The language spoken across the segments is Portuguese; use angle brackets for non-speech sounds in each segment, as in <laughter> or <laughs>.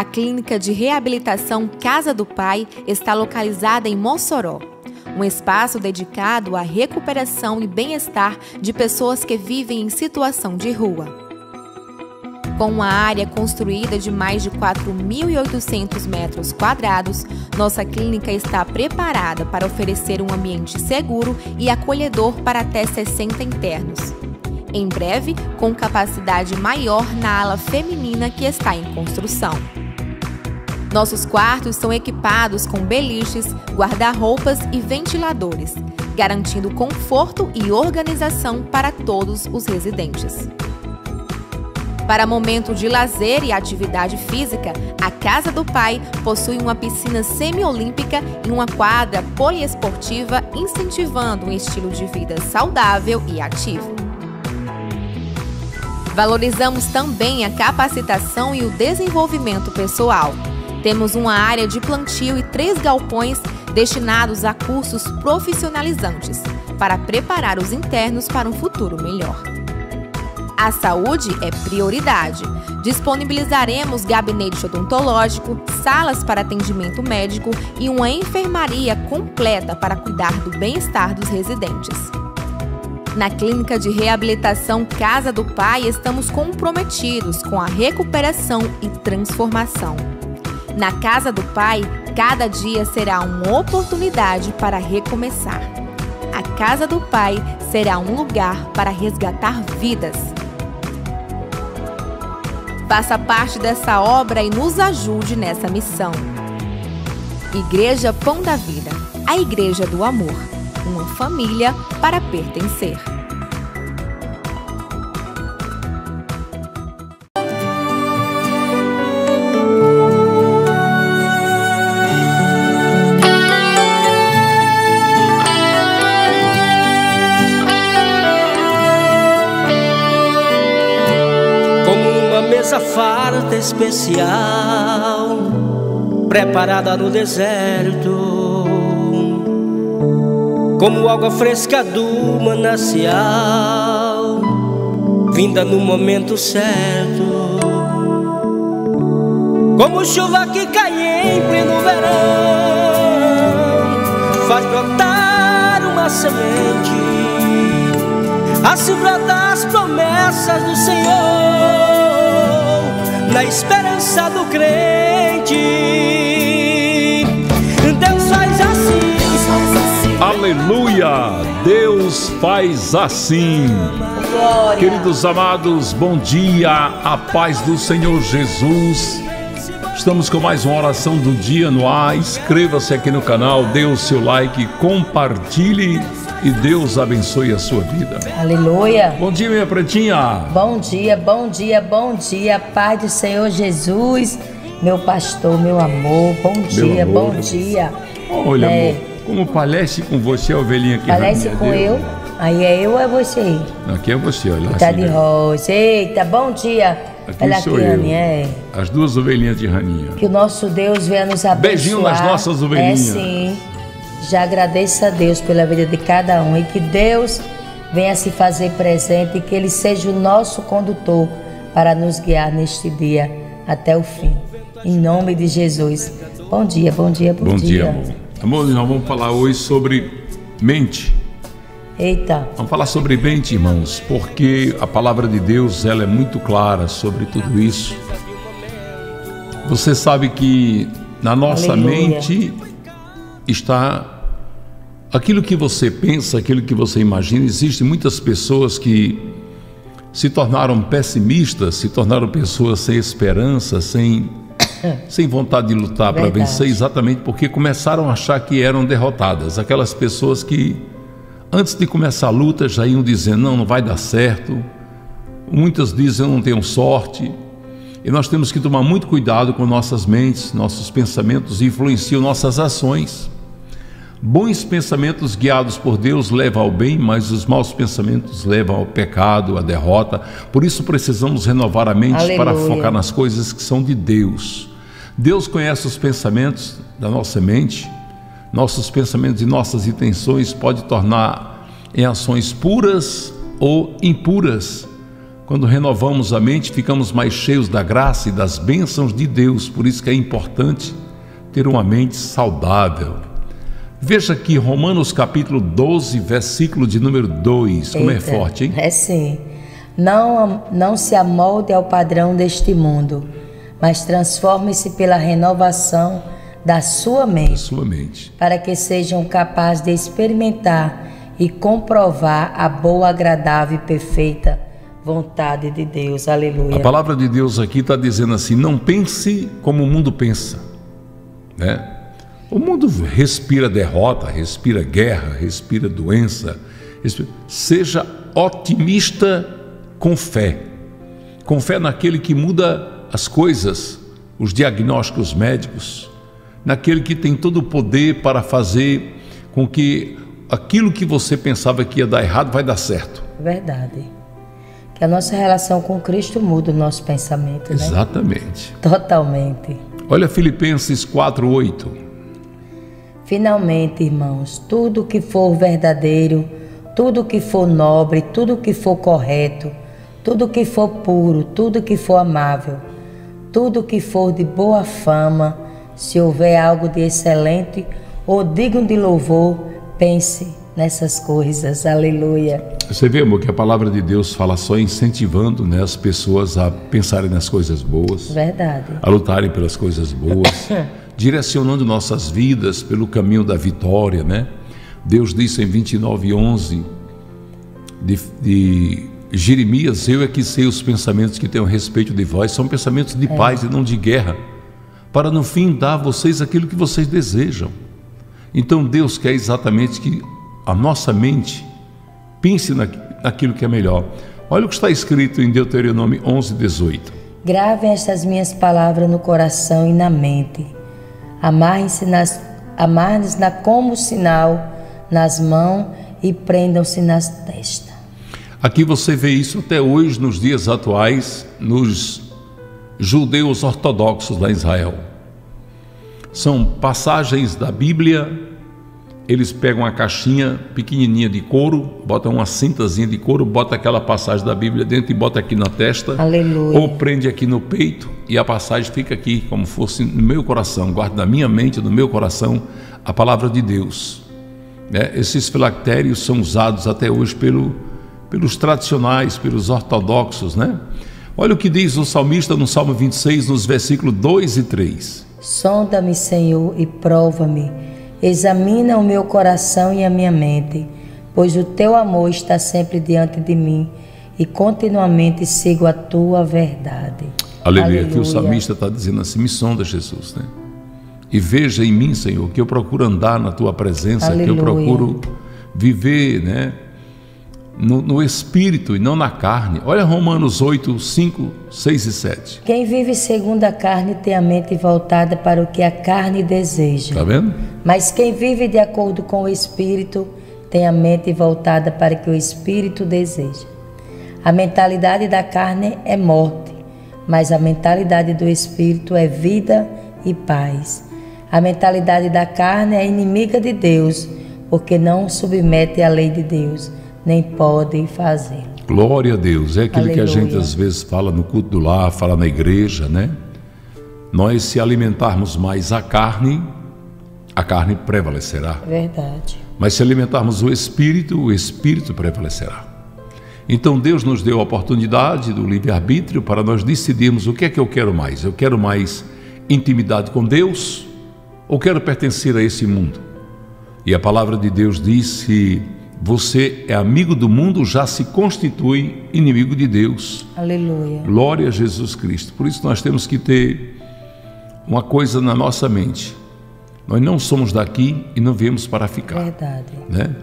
A clínica de reabilitação Casa do Pai está localizada em Mossoró, um espaço dedicado à recuperação e bem-estar de pessoas que vivem em situação de rua. Com uma área construída de mais de 4.800 metros quadrados, nossa clínica está preparada para oferecer um ambiente seguro e acolhedor para até 60 internos. Em breve, com capacidade maior na ala feminina que está em construção. Nossos quartos são equipados com beliches, guarda-roupas e ventiladores, garantindo conforto e organização para todos os residentes. Para momento de lazer e atividade física, a Casa do Pai possui uma piscina semiolímpica e uma quadra poliesportiva, incentivando um estilo de vida saudável e ativo. Valorizamos também a capacitação e o desenvolvimento pessoal. Temos uma área de plantio e três galpões destinados a cursos profissionalizantes para preparar os internos para um futuro melhor. A saúde é prioridade. Disponibilizaremos gabinete odontológico, salas para atendimento médico e uma enfermaria completa para cuidar do bem-estar dos residentes. Na Clínica de Reabilitação Casa do Pai, estamos comprometidos com a recuperação e transformação. Na Casa do Pai, cada dia será uma oportunidade para recomeçar. A Casa do Pai será um lugar para resgatar vidas. Faça parte dessa obra e nos ajude nessa missão. Igreja Pão da Vida, a Igreja do Amor, uma família para pertencer. Especial, preparada no deserto, como água fresca do manancial, vinda no momento certo, como chuva que cai em pleno verão, faz brotar uma semente, assim brota as promessas do Senhor na esperança do crente. Deus faz assim. Aleluia! Deus faz assim. Glória. Queridos amados, bom dia, a paz do Senhor Jesus. Estamos com mais uma oração do dia no ar. Inscreva-se aqui no canal, dê o seu like, compartilhe e Deus abençoe a sua vida. Aleluia. Bom dia, minha pretinha. Bom dia, bom dia, bom dia. Pai do Senhor Jesus, meu pastor, meu amor. Bom dia, amor. bom dia. Olha, é, amor, como parece com você a ovelhinha aqui. Parece com Deus. eu? Aí é eu ou é você? Aqui é você, olha. Tá de rosa. Eita, bom dia. Aqui Olha sou aqui, eu. É. As duas ovelhinhas de Raninha. Que o nosso Deus venha nos abençoar. Beijinho nas nossas ovelhinhas. É sim. Já agradeço a Deus pela vida de cada um e que Deus venha se fazer presente e que Ele seja o nosso condutor para nos guiar neste dia até o fim. Em nome de Jesus. Bom dia, bom dia, bom, bom dia. dia. amor. Amor, nós vamos falar hoje sobre mente. Eita. Vamos falar sobre mente, irmãos, porque a palavra de Deus ela é muito clara sobre tudo isso. Você sabe que na nossa Aleluia. mente está aquilo que você pensa, aquilo que você imagina. Existem muitas pessoas que se tornaram pessimistas, se tornaram pessoas sem esperança, sem, <coughs> sem vontade de lutar para vencer, exatamente porque começaram a achar que eram derrotadas. Aquelas pessoas que, antes de começar a luta, já iam dizendo: não, não vai dar certo. Muitas dizem: eu não tenho sorte. E nós temos que tomar muito cuidado com nossas mentes, nossos pensamentos influenciam nossas ações. Bons pensamentos guiados por Deus levam ao bem, mas os maus pensamentos levam ao pecado, à derrota. Por isso precisamos renovar a mente Aleluia. para focar nas coisas que são de Deus. Deus conhece os pensamentos da nossa mente, nossos pensamentos e nossas intenções pode tornar em ações puras ou impuras Quando renovamos a mente, ficamos mais cheios da graça e das bênçãos de Deus. Por isso que é importante ter uma mente saudável. Veja aqui Romanos capítulo 12, versículo de número 2. Como é Eita, é forte, hein? É sim. Não, não se amolde ao padrão deste mundo, mas transforme-se pela renovação da sua mente, Da sua mente. para que sejam capazes de experimentar e comprovar a boa, agradável e perfeita vontade de Deus. Aleluia. A palavra de Deus aqui está dizendo assim: não pense como o mundo pensa. Né? O mundo respira derrota, respira guerra, respira doença. respira- Seja otimista com fé. Com fé naquele que muda as coisas, os diagnósticos médicos, naquele que tem todo o poder para fazer com que aquilo que você pensava que ia dar errado vai dar certo. Verdade. Que a nossa relação com Cristo muda o nosso pensamento, né? Exatamente. Totalmente. Olha Filipenses 4:8. Finalmente, irmãos, tudo que for verdadeiro, tudo que for nobre, tudo que for correto, tudo que for puro, tudo que for amável, tudo que for de boa fama, se houver algo de excelente ou digno de louvor, pense nessas coisas. Aleluia. Você vê, amor, que a palavra de Deus fala só incentivando né, as pessoas a pensarem nas coisas boas, Verdade. a lutarem pelas coisas boas, <laughs> direcionando nossas vidas pelo caminho da vitória, né? Deus disse em 29:11 de, de Jeremias: Eu é que sei os pensamentos que tenho a respeito de vós, são pensamentos de paz e não de guerra, para no fim dar a vocês aquilo que vocês desejam. Então Deus quer exatamente que a nossa mente pense na, naquilo que é melhor. Olha o que está escrito em Deuteronômio 11, 18. Gravem estas minhas palavras no coração e na mente. Amarrem-se nas, amarrem-se na como sinal nas mãos e prendam-se nas testas. Aqui você vê isso até hoje, nos dias atuais, nos judeus ortodoxos em Israel. São passagens da Bíblia, eles pegam uma caixinha pequenininha de couro, botam uma cintazinha de couro, bota aquela passagem da Bíblia dentro e bota aqui na testa, Aleluia. ou prende aqui no peito e a passagem fica aqui, como fosse no meu coração, guardo na minha mente, no meu coração, a palavra de Deus. né? Esses filactérios são usados até hoje pelo, pelos tradicionais, pelos ortodoxos, né? Olha o que diz o salmista no Salmo 26, nos versículos 2 e 3. Sonda-me, Senhor, e prova-me. Examina o meu coração e a minha mente, pois o teu amor está sempre diante de mim e continuamente sigo a tua verdade. Aleluia. Aqui o salmista está dizendo assim: me sonda, Jesus, né? E veja em mim, Senhor, que eu procuro andar na tua presença, que eu Aleluia. procuro viver, né? No, no espírito e não na carne. Olha Romanos 8, 5, 6 e 7. Quem vive segundo a carne tem a mente voltada para o que a carne deseja. Tá vendo? Mas quem vive de acordo com o Espírito tem a mente voltada para o que o Espírito deseja. A mentalidade da carne é morte, mas a mentalidade do Espírito é vida e paz. A mentalidade da carne é inimiga de Deus, porque não submete à lei de Deus, nem pode fazer. Glória a Deus. É aquilo que a Aleluia. gente às vezes fala no culto do lar, fala na igreja, né? Nós se alimentarmos mais a carne, a carne prevalecerá. Verdade. Mas se alimentarmos o espírito, o espírito prevalecerá. Então Deus nos deu a oportunidade do livre-arbítrio para nós decidirmos o que é que eu quero mais. Eu quero mais intimidade com Deus ou quero pertencer a esse mundo? E a palavra de Deus diz que você é amigo do mundo, já se constitui inimigo de Deus. Aleluia. Glória a Jesus Cristo. Por isso nós temos que ter uma coisa na nossa mente. Nós não somos daqui e não viemos para ficar Verdade. né?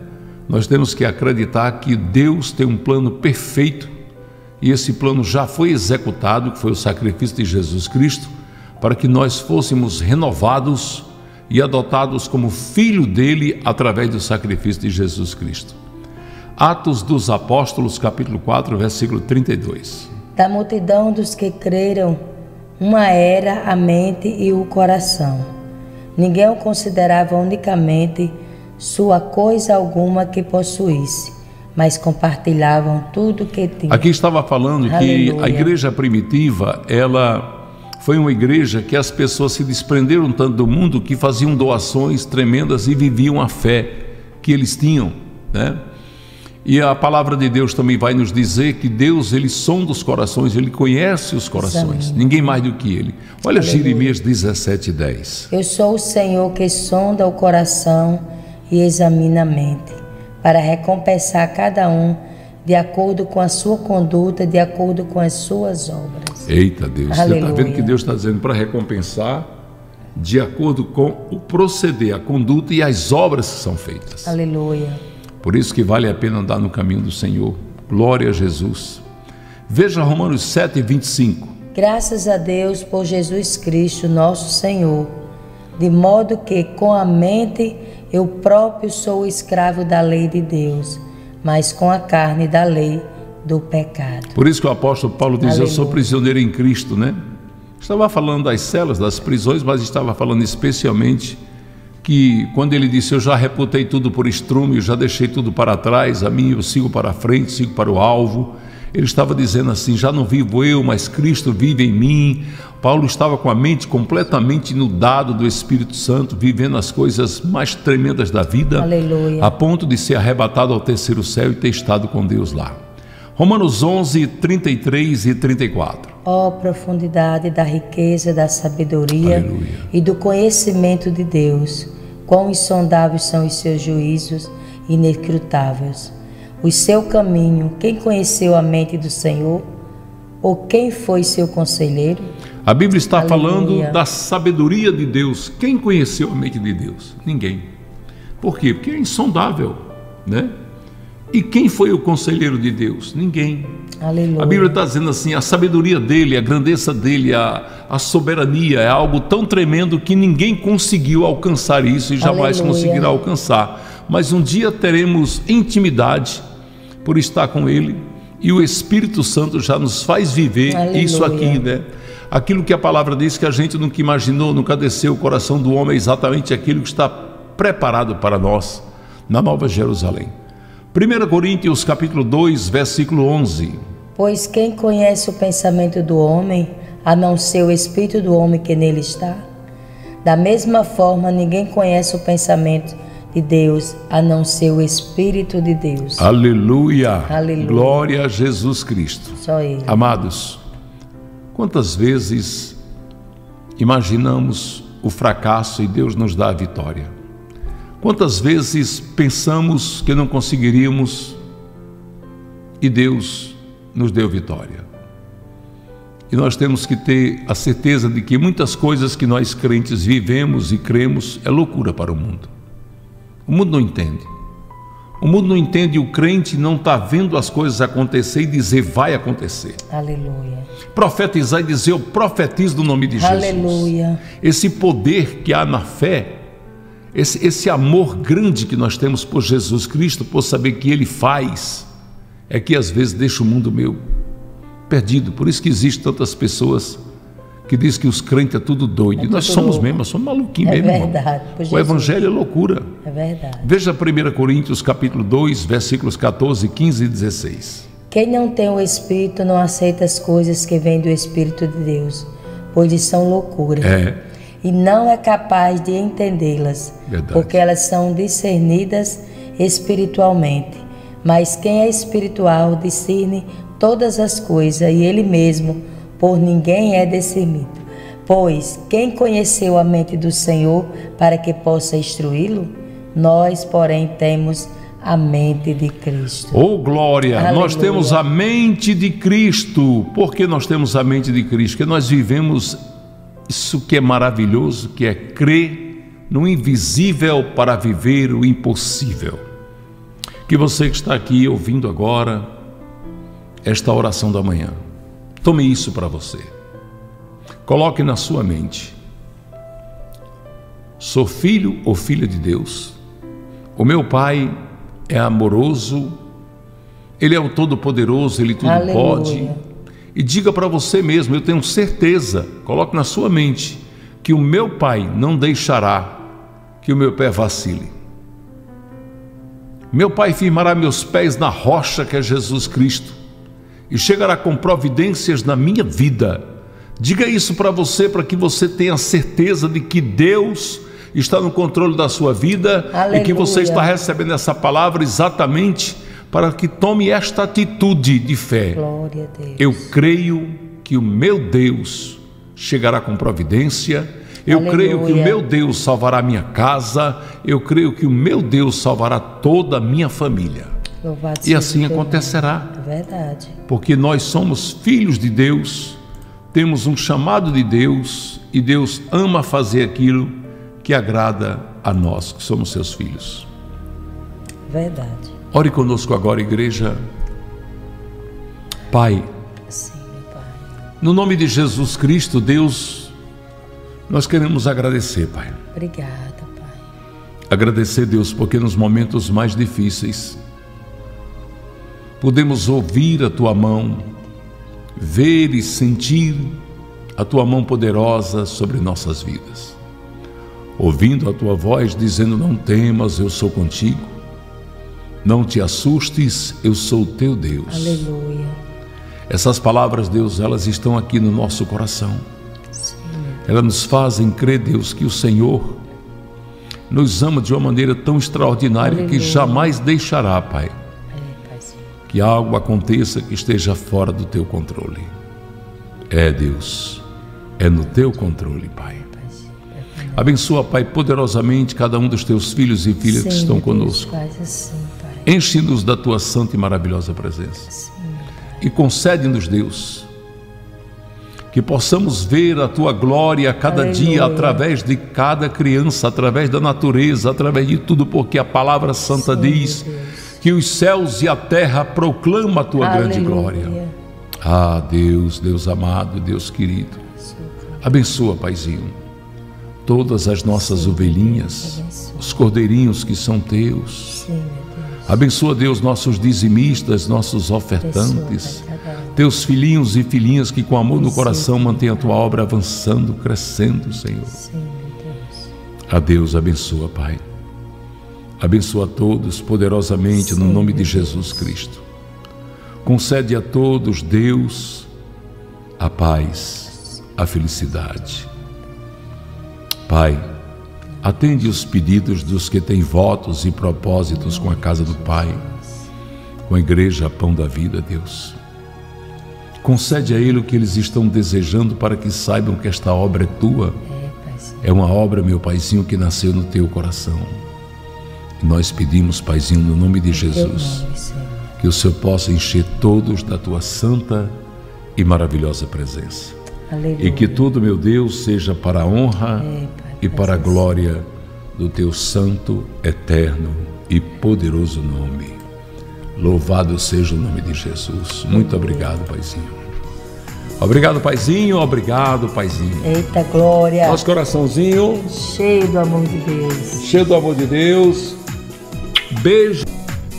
Nós temos que acreditar que Deus tem um plano perfeito e esse plano já foi executado, que foi o sacrifício de Jesus Cristo, para que nós fôssemos renovados e adotados como filho dele através do sacrifício de Jesus Cristo. Atos dos Apóstolos, capítulo 4, versículo 32. Da multidão dos que creram, uma era a mente e o coração. Ninguém o considerava unicamente sua coisa alguma que possuísse, mas compartilhavam tudo que tinham. Aqui estava falando Aleluia. que a igreja primitiva, ela foi uma igreja que as pessoas se desprenderam tanto do mundo que faziam doações tremendas e viviam a fé que eles tinham, né? E a palavra de Deus também vai nos dizer que Deus, ele sonda os corações, ele conhece os corações, Amém. ninguém mais do que ele. Olha Aleluia. Jeremias 17, 10. Eu sou o Senhor que sonda o coração e examina a mente, para recompensar cada um de acordo com a sua conduta, de acordo com as suas obras. Eita Deus, Aleluia. você está vendo que Deus está dizendo para recompensar de acordo com o proceder, a conduta e as obras que são feitas. Aleluia. Por isso que vale a pena andar no caminho do Senhor. Glória a Jesus. Veja Romanos 7, 25. Graças a Deus por Jesus Cristo, nosso Senhor, de modo que com a mente eu próprio sou escravo da lei de Deus, mas com a carne da lei do pecado. Por isso que o apóstolo Paulo diz: Aleluia. Eu sou prisioneiro em Cristo, né? Estava falando das celas, das prisões, mas estava falando especialmente que quando ele disse eu já reputei tudo por estrume, eu já deixei tudo para trás, a mim eu sigo para a frente, sigo para o alvo. Ele estava dizendo assim: já não vivo eu, mas Cristo vive em mim. Paulo estava com a mente completamente inundado do Espírito Santo, vivendo as coisas mais tremendas da vida, Aleluia. a ponto de ser arrebatado ao terceiro céu e ter estado com Deus lá. Romanos 11, 33 e 34. Ó oh, profundidade da riqueza, da sabedoria Aleluia. e do conhecimento de Deus Quão insondáveis são os seus juízos, inescrutáveis. O seu caminho, quem conheceu a mente do Senhor? Ou quem foi seu conselheiro? A Bíblia está Aleluia. falando da sabedoria de Deus. Quem conheceu a mente de Deus? Ninguém. Por quê? Porque é insondável, né? E quem foi o conselheiro de Deus? Ninguém. Aleluia. A Bíblia está dizendo assim: a sabedoria dele, a grandeza dele, a, a soberania é algo tão tremendo que ninguém conseguiu alcançar isso e jamais Aleluia. conseguirá alcançar. Mas um dia teremos intimidade por estar com ele e o Espírito Santo já nos faz viver Aleluia. isso aqui, né? Aquilo que a palavra diz que a gente nunca imaginou, nunca desceu o coração do homem, é exatamente aquilo que está preparado para nós na Nova Jerusalém. 1 Coríntios capítulo 2, versículo 11. Pois quem conhece o pensamento do homem, a não ser o espírito do homem que nele está? Da mesma forma, ninguém conhece o pensamento de Deus, a não ser o espírito de Deus. Aleluia. Aleluia. Glória a Jesus Cristo. Só ele. Amados, quantas vezes imaginamos o fracasso e Deus nos dá a vitória? Quantas vezes pensamos que não conseguiríamos e Deus nos deu vitória? E nós temos que ter a certeza de que muitas coisas que nós crentes vivemos e cremos é loucura para o mundo. O mundo não entende. O mundo não entende e o crente não está vendo as coisas acontecer e dizer vai acontecer. Aleluia. Profetizar e dizer eu profetizo no nome de Jesus. Aleluia. Esse poder que há na fé esse, esse amor grande que nós temos por Jesus Cristo, por saber que Ele faz, é que às vezes deixa o mundo meu perdido. Por isso que existem tantas pessoas que dizem que os crentes é tudo doido. É e nós somos louco. mesmo, nós somos maluquinhos é mesmo. Verdade, o Evangelho é loucura. É verdade. Veja 1 Coríntios capítulo 2, versículos 14, 15 e 16. Quem não tem o Espírito não aceita as coisas que vêm do Espírito de Deus, pois são loucura. É e não é capaz de entendê-las, porque elas são discernidas espiritualmente. Mas quem é espiritual discerne todas as coisas e ele mesmo por ninguém é discernido. Pois quem conheceu a mente do Senhor para que possa instruí-lo? Nós, porém, temos a mente de Cristo. Oh, glória! Aleluia. Nós temos a mente de Cristo. Por que nós temos a mente de Cristo? Porque nós vivemos isso que é maravilhoso, que é crer no invisível para viver o impossível. Que você que está aqui ouvindo agora esta oração da manhã, tome isso para você. Coloque na sua mente: sou filho ou filha de Deus. O meu Pai é amoroso, Ele é o Todo-Poderoso, Ele tudo Aleluia. pode e diga para você mesmo: eu tenho certeza, coloque na sua mente, que o meu Pai não deixará que o meu pé vacile. Meu Pai firmará meus pés na rocha que é Jesus Cristo e chegará com providências na minha vida. Diga isso para você, para que você tenha certeza de que Deus está no controle da sua vida Aleluia. e que você está recebendo essa palavra exatamente para que tome esta atitude de fé. Eu creio que o meu Deus chegará com providência. Eu Aleluia. creio que o meu Deus salvará minha casa. Eu creio que o meu Deus salvará toda a minha família. Louvado e assim acontecerá. É verdade. Porque nós somos filhos de Deus, temos um chamado de Deus e Deus ama fazer aquilo que agrada a nós, que somos seus filhos. Verdade. Ore conosco agora, igreja. Pai. Sim, Pai. No nome de Jesus Cristo, Deus, nós queremos agradecer, Pai. Obrigada, Pai. Agradecer, Deus, porque nos momentos mais difíceis podemos ouvir a tua mão, ver e sentir a tua mão poderosa sobre nossas vidas ouvindo a tua voz dizendo: Não temas, eu sou contigo. Não te assustes, eu sou teu Deus. Aleluia. Essas palavras, Deus, elas estão aqui no nosso coração. Sim. Elas nos fazem crer, Deus, que o Senhor nos ama de uma maneira tão extraordinária Aleluia. que jamais deixará, Pai, é, que algo aconteça que esteja fora do teu controle. É, Deus, é no teu controle, Pai. Abençoa, Pai, poderosamente cada um dos teus filhos e filhas Sim, que estão conosco. Assim, Enche-nos da tua santa e maravilhosa presença. Sim, e concede-nos, Deus, que possamos ver a tua glória a cada Aleluia. dia através de cada criança, através da natureza, através de tudo, porque a palavra santa Sim, diz que os céus e a terra proclamam a tua Aleluia. grande glória. Ah, Deus, Deus amado, Deus querido. Abençoa, Paizinho todas as nossas ovelhinhas, os cordeirinhos que são teus. Abençoa, Deus, nossos dizimistas, nossos ofertantes, teus filhinhos e filhinhas que, com amor no coração, mantêm a tua obra avançando, crescendo, Senhor. A Deus abençoa, Pai. Abençoa a todos poderosamente no nome de Jesus Cristo. Concede a todos, Deus, a paz, a felicidade. Pai, atende os pedidos dos que têm votos e propósitos com a casa do Pai, com a igreja Pão da Vida, Deus. Concede a ele o que eles estão desejando para que saibam que esta obra é tua. É uma obra, meu Paizinho, que nasceu no teu coração. E nós pedimos, Paizinho, no nome de Jesus, que o Senhor possa encher todos da tua santa e maravilhosa presença. Aleluia. E que tudo, meu Deus, seja para a honra é, e para a glória do teu santo, eterno e poderoso nome. Louvado seja o nome de Jesus. Muito obrigado, Paizinho. Obrigado, Paizinho. Obrigado, Paizinho. Eita glória. Nosso coraçãozinho. Cheio do amor de Deus. Cheio do amor de Deus. Beijo.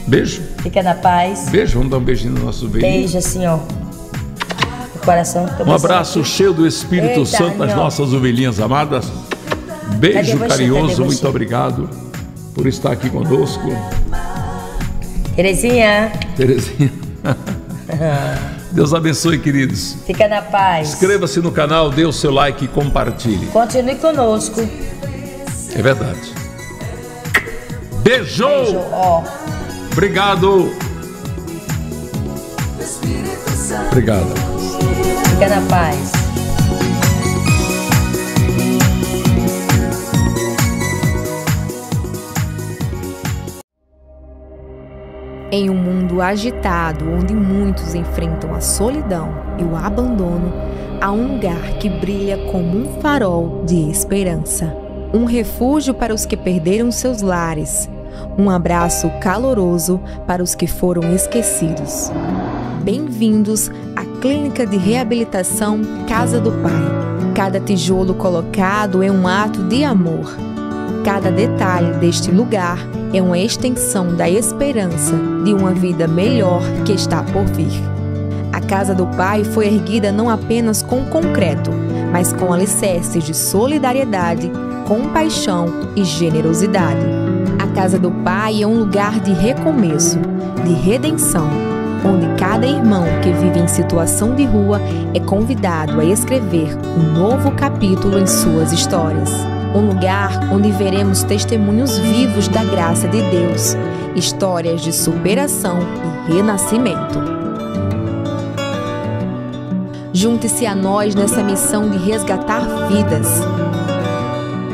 Beijo. Fica na paz. Beijo. Vamos dar um beijinho no nosso beijo. Beijo assim, ó coração. Um abraço cheio do Espírito Eita, Santo nas nossas ovelhinhas amadas. Beijo carinhoso, muito obrigado por estar aqui conosco. Terezinha. Terezinha. <laughs> Deus abençoe, queridos. Fica na paz. Inscreva-se no canal, dê o seu like e compartilhe. Continue conosco. É verdade. Beijo! Beijo ó. Obrigado. Obrigado. Fica na paz. Em um mundo agitado, onde muitos enfrentam a solidão e o abandono, há um lugar que brilha como um farol de esperança. Um refúgio para os que perderam seus lares. Um abraço caloroso para os que foram esquecidos. Bem-vindos à Clínica de Reabilitação Casa do Pai. Cada tijolo colocado é um ato de amor. Cada detalhe deste lugar é uma extensão da esperança de uma vida melhor que está por vir. A Casa do Pai foi erguida não apenas com concreto, mas com alicerces de solidariedade, compaixão e generosidade casa do Pai é um lugar de recomeço, de redenção, onde cada irmão que vive em situação de rua é convidado a escrever um novo capítulo em suas histórias. Um lugar onde veremos testemunhos vivos da graça de Deus, histórias de superação e renascimento. Junte-se a nós nessa missão de resgatar vidas.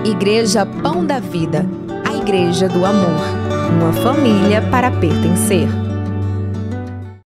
Igreja Pão da Vida, a Igreja do Amor, uma família para pertencer.